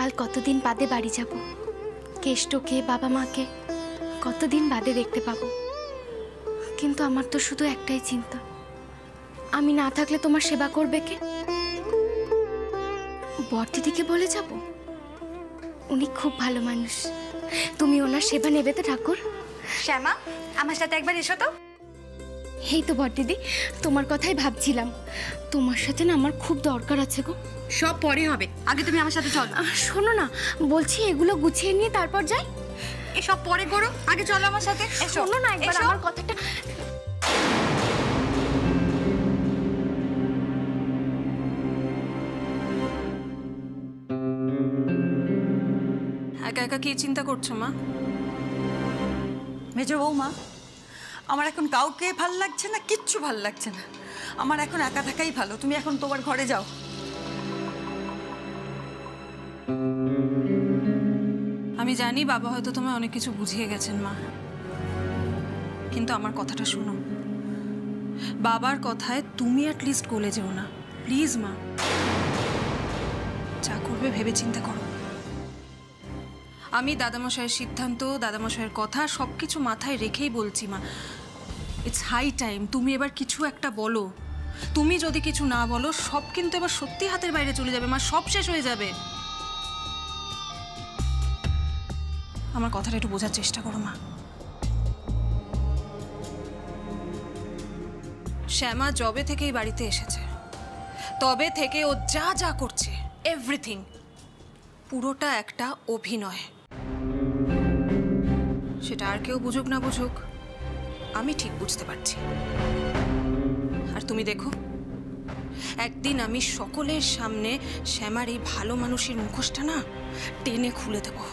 কাল কতদিন বাদে বাড়ি যাব? কেষ্টকে বাবা মাকে কতদিন বাদে দেখতে পাবো? কিন্তু আমার তো শুধু একটাই চিন্তা। আমি না থাকলে তোমার সেবা করবে কে? বরদিদিকে বলে যাব? উনি খুব ভালো মানুষ। তুমি ওনার সেবা নেবে তো ঠাকুর। শ্যামা, আমার সাথে একবার এসো তো। এই তো বরদিদি তোমার কথাই ভাবছিলাম। তোমার সাথে না আমার খুব দরকার আছে গো। সব পরে হবে আগে তুমি আমার সাথে চলো। শোনো না বলছি এগুলো গুছিয়ে নিয়ে তারপর যাই। এসব পরে করো আগে চলো আমার সাথে শোনো না একবার। আমার কথাটা। একা একা কি চিন্তা করছ মা? মেজ বৌমা আমার এখন কাউকে ভালো লাগছে না, কিচ্ছু ভালো লাগছে না। আমার এখন একা থাকাই ভালো, তুমি এখন তোমার ঘরে যাও। আমি জানি বাবা হয়তো তোমায় অনেক কিছু বুঝিয়ে গেছেন, মা। কিন্তু আমার কথাটা শোনো। বাবার কথায় তুমি লিস্ট গলে যেও না। প্লিজ মা। যা করবে ভেবে চিন্তা করো। আমি দাদামশাইয়ের সিদ্ধান্ত, দাদামশাইয়ের কথা সব কিছু মাথায় রেখেই বলছি, মা। ইটস হাই টাইম তুমি এবার কিছু একটা বলো। তুমি যদি কিছু না বলো, সব কিন্তু এবার সত্যি হাতের বাইরে চলে যাবে, মা, সব শেষ হয়ে যাবে। আমার কথাটা একটু বোঝার চেষ্টা করো, মা। শ্যামা জবে থেকেই বাড়িতে এসেছে, তবে থেকে ও যা যা করছে এভরিথিং পুরোটা একটা অভিনয়। সেটা আর কেউ বুঝুক না বুঝুক, আমি ঠিক বুঝতে পারছি। আর তুমি দেখো, একদিন আমি সকলের সামনে শ্যামার এই ভালো মানুষের মুখোশটা না টেনে খুলে দেবো।